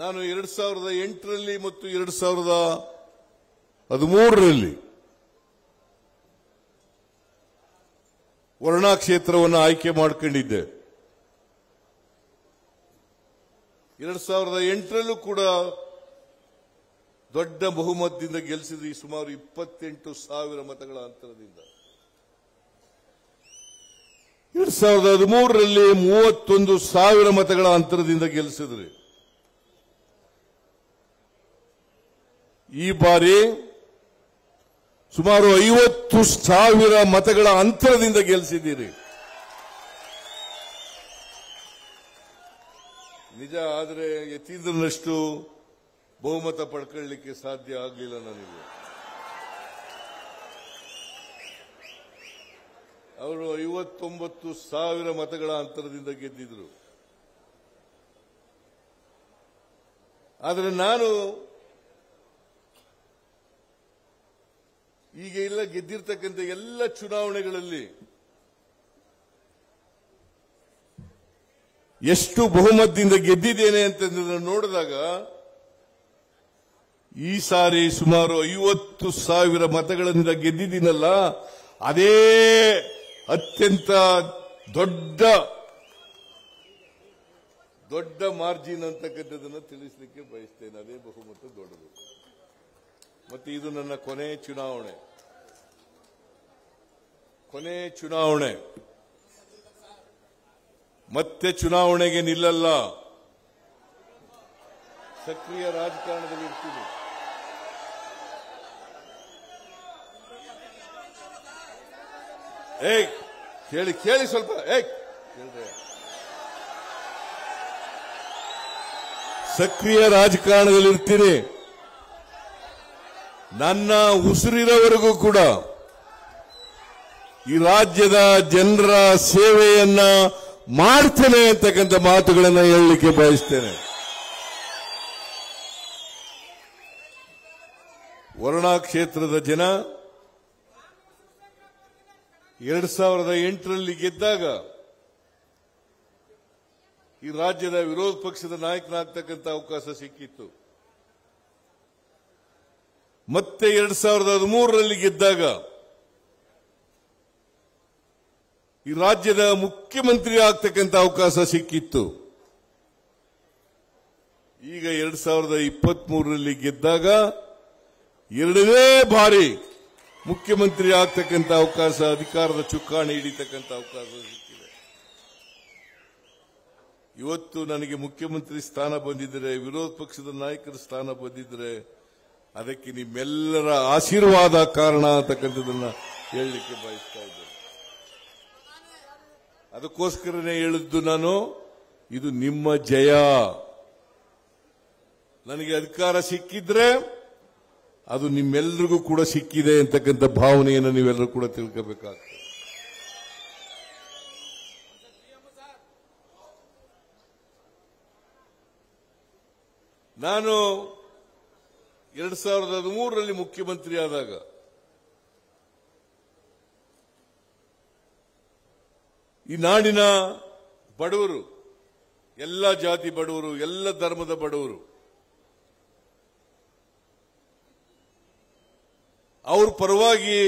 ನಾನು ಎರಡ್ ಸಾವಿರದ ಎಂಟರಲ್ಲಿ ಮತ್ತು ಎರಡ್ ಸಾವಿರದ ಹದಿಮೂರರಲ್ಲಿ ವರ್ಣಾ ಕ್ಷೇತ್ರವನ್ನು ಆಯ್ಕೆ ಮಾಡಿಕೊಂಡಿದ್ದೆ. ಎರಡ್ ಸಾವಿರದ ಎಂಟರಲ್ಲೂ ಕೂಡ ದೊಡ್ಡ ಬಹುಮತದಿಂದ ಗೆಲ್ಲಿಸಿದ್ರಿ ಸುಮಾರು ಇಪ್ಪತ್ತೆಂಟು ಸಾವಿರ ಮತಗಳ ಅಂತರದಿಂದ. ಎರಡ್ ಸಾವಿರದ ಹದಿಮೂರರಲ್ಲಿ ಮೂವತ್ತೊಂದು ಸಾವಿರ ಮತಗಳ ಅಂತರದಿಂದ ಗೆಲ್ಲಿಸಿದ್ರಿ ಈ ಬಾರಿ ಸುಮಾರು ಐವತ್ತು ಸಾವಿರ ಮತಗಳ ಅಂತರದಿಂದ ಗೆಲ್ಲಿಸಿದ್ದೀರಿ ನಿಜ ಆದರೆ ಯತೀಂದ್ರನಷ್ಟು ಬಹುಮತ ಪಡ್ಕೊಳ್ಳಿಕ್ಕೆ ಸಾಧ್ಯ ಆಗಲಿಲ್ಲ ನನಗೆ. ಅವರು ಐವತ್ತೊಂಬತ್ತು ಸಾವಿರ ಮತಗಳ ಅಂತರದಿಂದ ಗೆದ್ದಿದ್ರು. ಆದರೆ ನಾನು ಈಗ ಎಲ್ಲ ಗೆದ್ದಿರ್ತಕ್ಕಂಥ ಎಲ್ಲ ಚುನಾವಣೆಗಳಲ್ಲಿ ಎಷ್ಟು ಬಹುಮತದಿಂದ ಗೆದ್ದಿದ್ದೇನೆ ಅಂತಂದ್ರೆ ನೋಡಿದಾಗ ಈ ಸಾರಿ ಸುಮಾರು ಐವತ್ತು ಸಾವಿರ ಮತಗಳಿಂದ ಗೆದ್ದಿದ್ದೀನಲ್ಲ, ಅದೇ ಅತ್ಯಂತ ದೊಡ್ಡ ದೊಡ್ಡ ಮಾರ್ಜಿನ್ ಅಂತಕ್ಕಂಥದ್ದನ್ನು ತಿಳಿಸಲಿಕ್ಕೆ ಬಯಸ್ತೇನೆ. ಅದೇ ಬಹುಮತ ದೊಡ್ಡದು. ಮತ್ತೆ ಇದು ನನ್ನ ಕೊನೆ ಚುನಾವಣೆ. ಕೊನೆ ಚುನಾವಣೆ. ಮತ್ತೆ ಚುನಾವಣೆಗೆ ನಿಲ್ಲಲ್ಲ. ಸಕ್ರಿಯ ರಾಜಕಾರಣದಲ್ಲಿ ಇರ್ತೀನಿ ಏಯ್, ಕೇಳಿ ಕೇಳಿ ಸ್ವಲ್ಪ, ಏಯ್. ಕೇಳಿದ್ರೆ ಸಕ್ರಿಯ ರಾಜಕಾರಣದಲ್ಲಿ ಇರ್ತೀನಿ. ನನ್ನ ಉಸಿರಿರೋವರೆಗೂ ಕೂಡ ಈ ರಾಜ್ಯದ ಜನರ ಸೇವೆಯನ್ನ ಮಾಡ್ತೇನೆ ಅಂತಕ್ಕಂಥ ಮಾತುಗಳನ್ನು ಹೇಳಲಿಕ್ಕೆ ಬಯಸ್ತೇನೆ. ವರುಣಾ ಕ್ಷೇತ್ರದ ಜನ ಎರಡ್ ಸಾವಿರದ ಎಂಟರಲ್ಲಿ ಗೆದ್ದಾಗ ಈ ರಾಜ್ಯದ ವಿರೋಧ ಪಕ್ಷದ ನಾಯಕನಾಗ್ತಕ್ಕಂಥ ಅವಕಾಶ ಸಿಕ್ಕಿತ್ತು. ಮತ್ತೆ ಎರಡ್ ಸಾವಿರದ ಹದಿಮೂರರಲ್ಲಿ ಗೆದ್ದಾಗ ಈ ರಾಜ್ಯದ ಮುಖ್ಯಮಂತ್ರಿ ಆಗ್ತಕ್ಕಂಥ ಅವಕಾಶ ಸಿಕ್ಕಿತ್ತು. ಈಗ ಎರಡ್ ಸಾವಿರದ ಇಪ್ಪತ್ತ್ ಮೂರರಲ್ಲಿ ಗೆದ್ದಾಗ ಎರಡನೇ ಬಾರಿ ಮುಖ್ಯಮಂತ್ರಿ ಆಗ್ತಕ್ಕಂಥ ಅವಕಾಶ, ಅಧಿಕಾರದ ಚುಕ್ಕಾಣಿ ಹಿಡಿತಕ್ಕಂಥ ಅವಕಾಶ ಸಿಕ್ಕಿದೆ. ಇವತ್ತು ನನಗೆ ಮುಖ್ಯಮಂತ್ರಿ ಸ್ಥಾನ ಬಂದಿದ್ದರೆ ವಿರೋಧ ಪಕ್ಷದ ನಾಯಕರ ಸ್ಥಾನ ಬಂದಿದ್ದರೆ ಅದಕ್ಕೆ ನಿಮ್ಮೆಲ್ಲರ ಆಶೀರ್ವಾದ ಕಾರಣ ಅಂತಕ್ಕಂಥದ್ದನ್ನ ಹೇಳಲಿಕ್ಕೆ ಬಯಸ್ತಾ ಇದ್ದೇನೆ. ಅದಕ್ಕೋಸ್ಕರನೇ ಹೇಳಿದ್ದು ನಾನು, ಇದು ನಿಮ್ಮ ಜಯ. ನನಗೆ ಅಧಿಕಾರ ಸಿಕ್ಕಿದ್ರೆ ಅದು ನಿಮ್ಮೆಲ್ಲರಿಗೂ ಕೂಡ ಸಿಕ್ಕಿದೆ ಅಂತಕ್ಕಂಥ ಭಾವನೆಯನ್ನು ನೀವೆಲ್ಲರೂ ಕೂಡ ತಿಳ್ಕೋಬೇಕಾಗ್ತದೆ. ನಾನು ಎರಡ್ ಸಾವಿರದ ಹದಿಮೂರರಲ್ಲಿ ಮುಖ್ಯಮಂತ್ರಿ ಆದಾಗ ಈ ನಾಡಿನ ಬಡವರು, ಎಲ್ಲ ಜಾತಿ ಬಡವರು, ಎಲ್ಲ ಧರ್ಮದ ಬಡವರು, ಅವ್ರ ಪರವಾಗಿ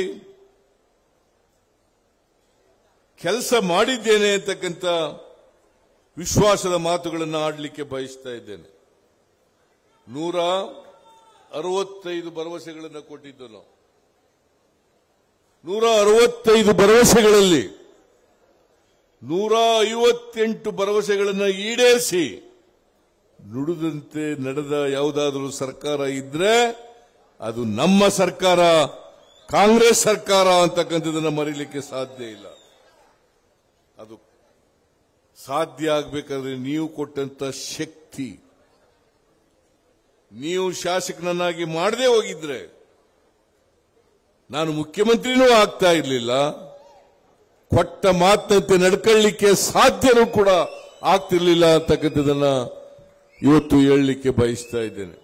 ಕೆಲಸ ಮಾಡಿದ್ದೇನೆ ಅಂತಕ್ಕಂಥ ವಿಶ್ವಾಸದ ಮಾತುಗಳನ್ನು ಆಡಲಿಕ್ಕೆ ಬಯಸ್ತಾ ಇದ್ದೇನೆ. ನೂರ ಅರವತ್ತೈದು ಭರವಸೆಗಳನ್ನು ಕೊಟ್ಟಿದ್ದು ನಾವು ನೂರ ಅರವತ್ತೈದು ಭರವಸೆಗಳಲ್ಲಿ ನೂರ ಐವತ್ತೆಂಟು ಭರವಸೆಗಳನ್ನು ಈಡೇರಿಸಿ, ನುಡಿದಂತೆ ನಡೆದ ಯಾವುದಾದರೂ ಸರ್ಕಾರ ಇದ್ರೆ ಅದು ನಮ್ಮ ಸರ್ಕಾರ, ಕಾಂಗ್ರೆಸ್ ಸರ್ಕಾರ ಅಂತಕ್ಕಂಥದ್ದನ್ನು ಮರೀಲಿಕ್ಕೆ ಸಾಧ್ಯ ಇಲ್ಲ. ಅದು ಸಾಧ್ಯ ಆಗಬೇಕಾದ್ರೆ ನೀವು ಕೊಟ್ಟಂತ ಶಕ್ತಿ. ನೀವು ಶಾಸಕನನ್ನಾಗಿ ಮಾಡದೇ ಹೋಗಿದ್ರೆ, ನಾನು ಮುಖ್ಯಮಂತ್ರಿನೂ ಆಗ್ತಾ ಇರಲಿಲ್ಲ. ಕೊಟ್ಟ ಮಾತಂತೆ ನಡ್ಕೊಳ್ಳಿಕ್ಕೆ ಸಾಧ್ಯನೂ ಕೂಡ ಆಗ್ತಿರ್ಲಿಲ್ಲ ಅಂತಕ್ಕಂಥದ್ದನ್ನ ಇವತ್ತು ಹೇಳಲಿಕ್ಕೆ ಬಯಸ್ತಾ ಇದ್ದೇನೆ.